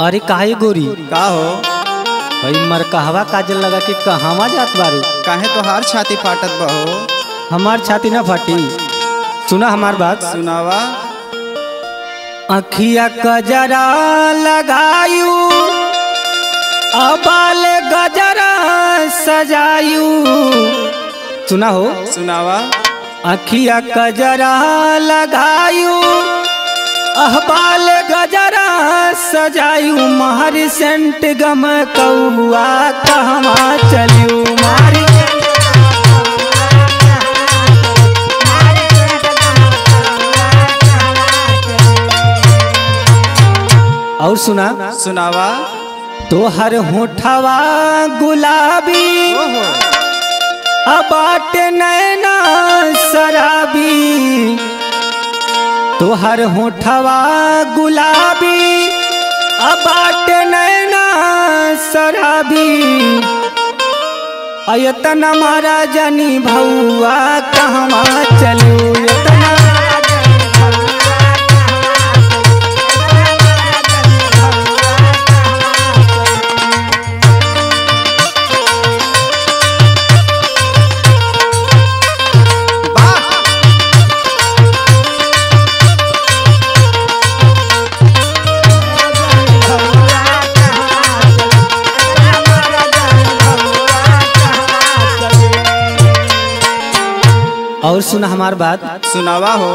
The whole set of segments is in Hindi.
अरे काहे गोरी? का हो? भाई मरकहवा काजल लगा के कहवा जात बारू? काहे तोहार छाती फाटत बहो? हमार छाती ना फटी। सुना हमार बात? सुनावा। अखिया कजरा लगायू अबाल गजरा सजायू। सुना हो? सुनावा। अखिया कजरा लगायू अहबाल गजरा सजायू महर सेंट गम कौआ कहवा चलियू? मारी और सुना सुनावा। तोहर होठवा गुलाबी। अबाट नैना तोहर होठवा गुलाबी अबाट नैना शराबी। अयतन मारा जनी भौआ कहवा और सुना हमार बात। सुनावा हो।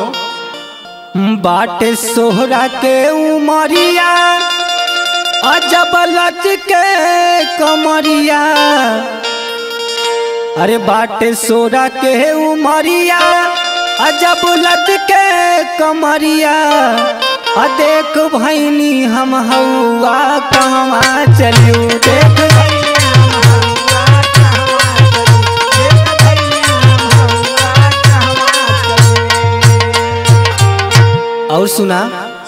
बाटे सोहरा के उमरिया अजब लच के कमरिया। अरे बाटे सोहरा के उमरिया अजब लच के कमरिया। आ देख भैनी हम हौआ कहवा चलियो देख और सुना।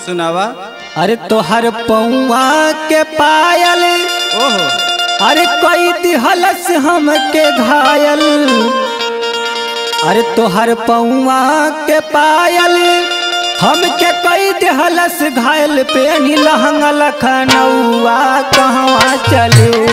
सुनावा। अरे तोहर पौआ के पायल। ओहो। अरे कोई दिहलस हमके घायल। अरे तोहर पौआ के पायल। हमके कोई दिहलस घायल। पे नी लहंगा लखनऊआ कहवा चलू।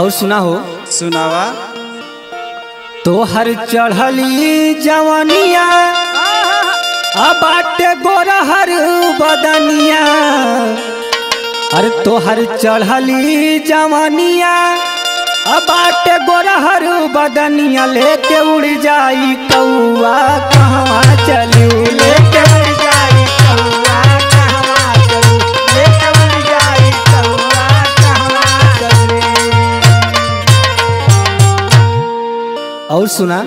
और सुना हो सुनावा तोहर चढ़ली जवनिया बाटे गोरहर बदनिया। अरे तोहर चढ़ली जवनिया बाटे गोरहर बदनिया। लेके उड़ जाई कौआ कहवा चलू? लेके उड़ जाई कौआ और सुना।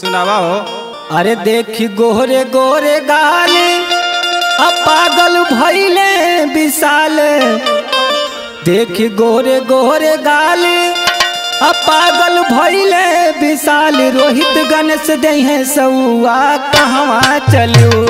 सुनावा हो अरे देखी गोरे गोरे गाल अब पागल भैले विशाल। देखी गोरे गोरे गाल अब पागल भैले विशाल। रोहित गणेश दे सौआ कहवा चलू